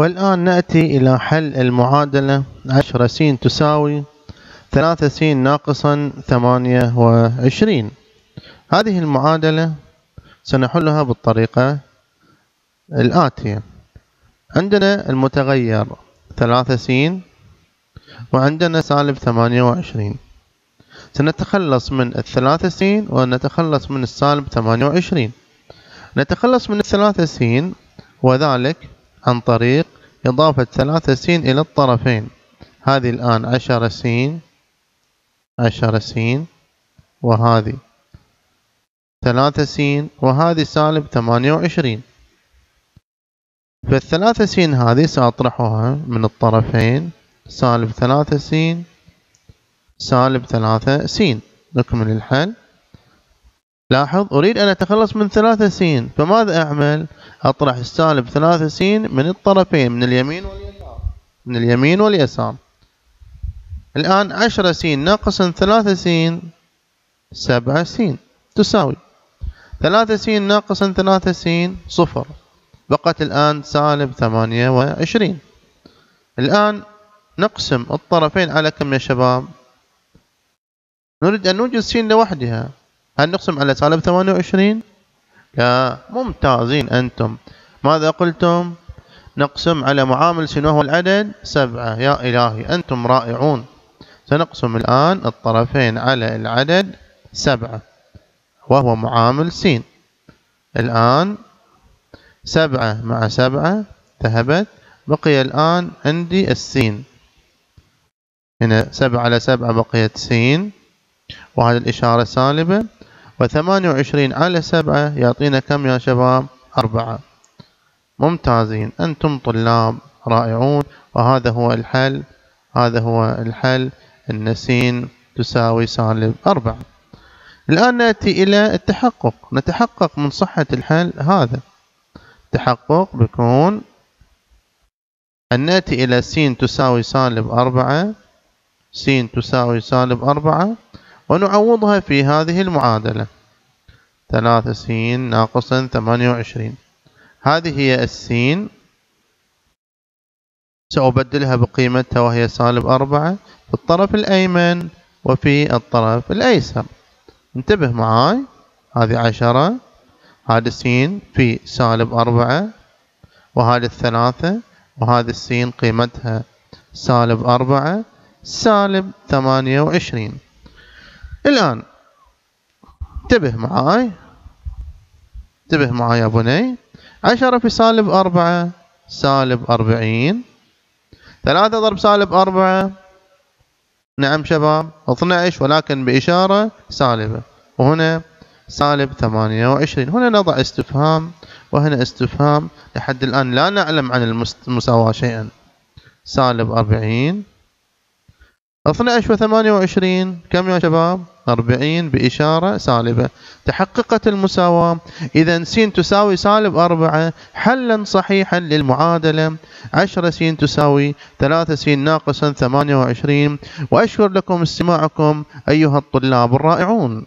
والآن نأتي إلى حل المعادلة. عشرة س تساوي ثلاثة س ناقصا ثمانية وعشرين. هذه المعادلة سنحلها بالطريقة الآتية. عندنا المتغير ثلاثة س وعندنا سالب ثمانية وعشرين. سنتخلص من الثلاثة س ونتخلص من السالب ثمانية وعشرين. نتخلص من الثلاثة س وذلك عن طريق إضافة ثلاثة س إلى الطرفين. هذه الآن عشرة س عشرة س وهذه ثلاثة س وهذه سالب ثمانية وعشرين. فالثلاثة س هذه سأطرحها من الطرفين سالب ثلاثة س سالب ثلاثة س نكمل الحل. لاحظ أريد أن أتخلص من ثلاثة س فماذا أعمل؟ أطرح السالب ثلاثة س من الطرفين من اليمين واليسار. من اليمين واليسار. الآن عشرة س ناقص ثلاثة س سبعة س تساوي. ثلاثة س ناقص ثلاثة س صفر. بقت الآن سالب ثمانية وعشرين. الآن نقسم الطرفين على كم يا شباب؟ نريد أن نوجد س لوحدها. هل نقسم على سالب 28 لا. ممتازين أنتم. ماذا قلتم؟ نقسم على معامل س وهو العدد؟ سبعة. يا إلهي أنتم رائعون. سنقسم الآن الطرفين على العدد سبعة وهو معامل س الآن سبعة مع سبعة ذهبت. بقي الآن عندي السين. هنا سبعة على سبعة بقيت سين. وهذه الإشارة سالبة. وثمانية وعشرين على سبعة يعطينا كم يا شباب؟ أربعة. ممتازين. أنتم طلاب رائعون. وهذا هو الحل. هذا هو الحل. النسين تساوي سالب أربعة. الآن نأتي إلى التحقق. نتحقق من صحة الحل هذا. تحقق بيكون أن نأتي إلى س تساوي سالب أربعة. س تساوي سالب أربعة. ونعوضها في هذه المعادلة. ثلاثة س ناقصا ثمانية وعشرين. هذه هي السين. سأبدلها بقيمتها وهي سالب أربعة في الطرف الأيمن وفي الطرف الأيسر. انتبه معاي. هذه عشرة. هذه السين في سالب أربعة وهذه الثلاثة وهذه السين قيمتها سالب أربعة سالب ثمانية وعشرين. الآن انتبه معاي. انتبه معاي يا بني. عشرة في سالب أربعة سالب أربعين. ثلاثة ضرب سالب أربعة. نعم شباب 12 ولكن بإشارة سالبة. وهنا سالب ثمانية وعشرين. هنا نضع استفهام وهنا استفهام. لحد الآن لا نعلم عن المساواة شيئا. سالب أربعين. 12 و 28 كم يا شباب؟ 40 بإشارة سالبة. تحققت المساواة. إذا س تساوي سالب 4 حلا صحيحا للمعادلة. 10 س تساوي 3 س ناقصا 28 وأشكر لكم استماعكم أيها الطلاب الرائعون.